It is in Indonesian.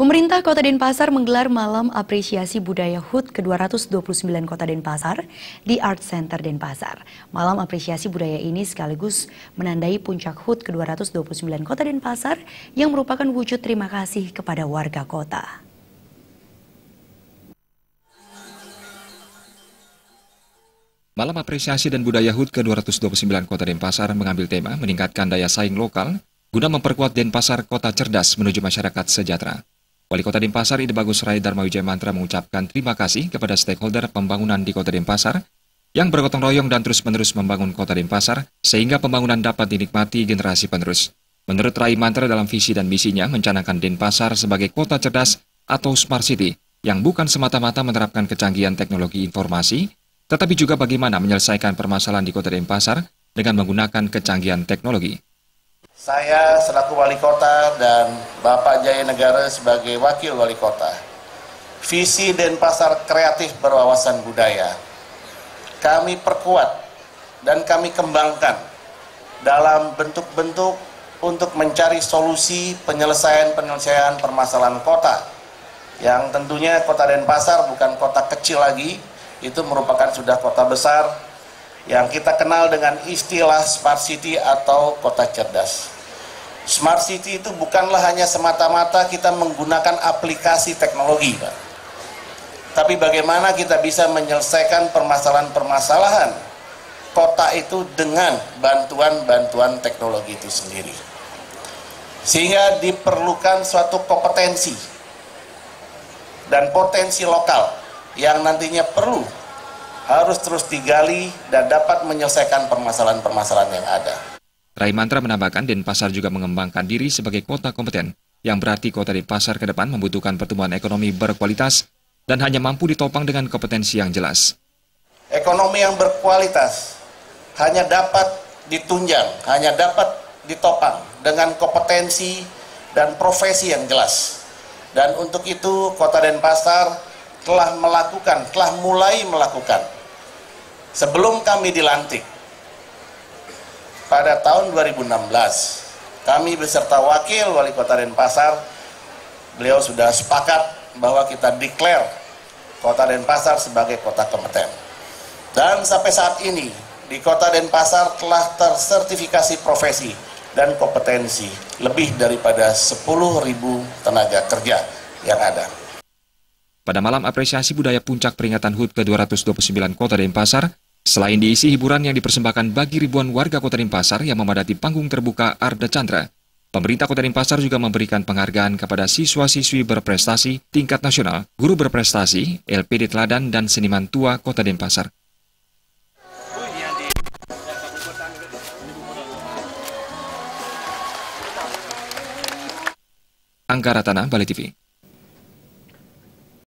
Pemerintah Kota Denpasar menggelar Malam Apresiasi Budaya HUT ke-229 Kota Denpasar di Art Center Denpasar. Malam Apresiasi Budaya ini sekaligus menandai puncak HUT ke-229 Kota Denpasar yang merupakan wujud terima kasih kepada warga kota. Malam Apresiasi dan Budaya HUT ke-229 Kota Denpasar mengambil tema meningkatkan daya saing lokal guna memperkuat Denpasar kota cerdas menuju masyarakat sejahtera. Wali Kota Denpasar Ide Bagus Rai Dharma Wijaya Mantra mengucapkan terima kasih kepada stakeholder pembangunan di Kota Denpasar yang bergotong royong dan terus-menerus membangun Kota Denpasar sehingga pembangunan dapat dinikmati generasi penerus. Menurut Rai Mantra dalam visi dan misinya mencanangkan Denpasar sebagai kota cerdas atau smart city yang bukan semata-mata menerapkan kecanggihan teknologi informasi, tetapi juga bagaimana menyelesaikan permasalahan di Kota Denpasar dengan menggunakan kecanggihan teknologi. Saya selaku wali kota dan Bapak Jaya Negara sebagai wakil wali kota. Visi Denpasar kreatif berwawasan budaya. Kami perkuat dan kami kembangkan dalam bentuk-bentuk untuk mencari solusi penyelesaian-penyelesaian permasalahan kota. Yang tentunya kota Denpasar bukan kota kecil lagi, itu merupakan sudah kota besar yang kita kenal dengan istilah smart city atau kota cerdas. Smart city itu bukanlah hanya semata-mata kita menggunakan aplikasi teknologi, Pak. Tapi bagaimana kita bisa menyelesaikan permasalahan-permasalahan kota itu dengan bantuan-bantuan teknologi itu sendiri. Sehingga diperlukan suatu kompetensi dan potensi lokal yang nantinya perlu harus terus digali dan dapat menyelesaikan permasalahan-permasalahan yang ada. Rai Mantra menambahkan Denpasar juga mengembangkan diri sebagai kota kompeten, yang berarti kota Denpasar ke depan membutuhkan pertumbuhan ekonomi berkualitas dan hanya mampu ditopang dengan kompetensi yang jelas. Ekonomi yang berkualitas hanya dapat ditunjang, hanya dapat ditopang dengan kompetensi dan profesi yang jelas. Dan untuk itu Kota Denpasar telah melakukan, telah mulai melakukan Sebelum kami dilantik pada tahun 2016, kami beserta wakil wali kota Denpasar, beliau sudah sepakat bahwa kita declare kota Denpasar sebagai kota kompeten. Dan sampai saat ini, di kota Denpasar telah tersertifikasi profesi dan kompetensi lebih daripada 10.000 tenaga kerja yang ada. Pada malam apresiasi budaya puncak peringatan HUT ke-229 Kota Denpasar, selain diisi hiburan yang dipersembahkan bagi ribuan warga Kota Denpasar yang memadati panggung terbuka Arda Chandra, pemerintah Kota Denpasar juga memberikan penghargaan kepada siswa-siswi berprestasi tingkat nasional, guru berprestasi, LPD Teladan, dan seniman tua Kota Denpasar. Angga Ratana, Bali TV.